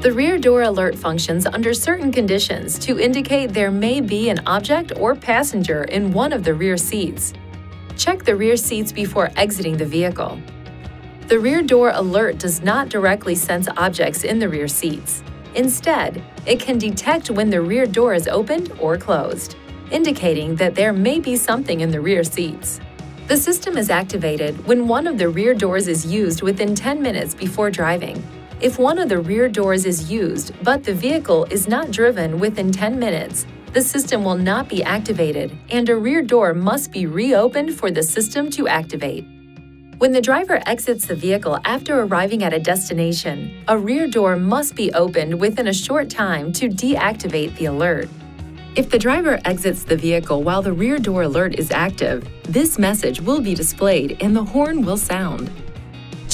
The rear door alert functions under certain conditions to indicate there may be an object or passenger in one of the rear seats. Check the rear seats before exiting the vehicle. The rear door alert does not directly sense objects in the rear seats. Instead, it can detect when the rear door is opened or closed, indicating that there may be something in the rear seats. The system is activated when one of the rear doors is used within 10 minutes before driving if one of the rear doors is used but the vehicle is not driven within 10 minutes, the system will not be activated and a rear door must be reopened for the system to activate. When the driver exits the vehicle after arriving at a destination, a rear door must be opened within a short time to deactivate the alert. If the driver exits the vehicle while the rear door alert is active, this message will be displayed and the horn will sound.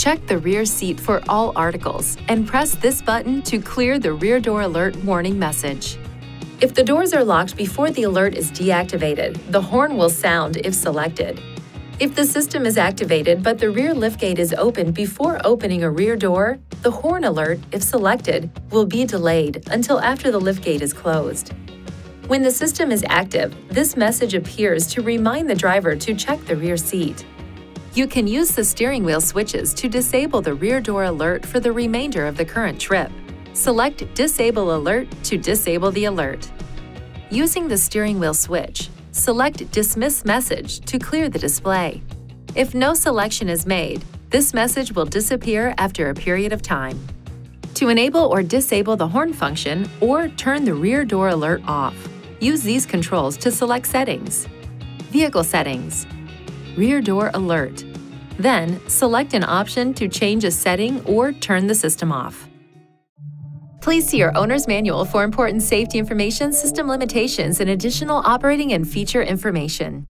Check the rear seat for all articles and press this button to clear the rear door alert warning message. If the doors are locked before the alert is deactivated, the horn will sound if selected. If the system is activated but the rear liftgate is opened before opening a rear door, the horn alert, if selected, will be delayed until after the liftgate is closed. When the system is active, this message appears to remind the driver to check the rear seat. You can use the steering wheel switches to disable the rear door alert for the remainder of the current trip. Select Disable Alert to disable the alert. Using the steering wheel switch, select Dismiss Message to clear the display. If no selection is made, this message will disappear after a period of time. To enable or disable the horn function or turn the rear door alert off, use these controls to select settings. Vehicle settings, rear door alert. Then, select an option to change a setting or turn the system off. Please see your owner's manual for important safety information, system limitations, and additional operating and feature information.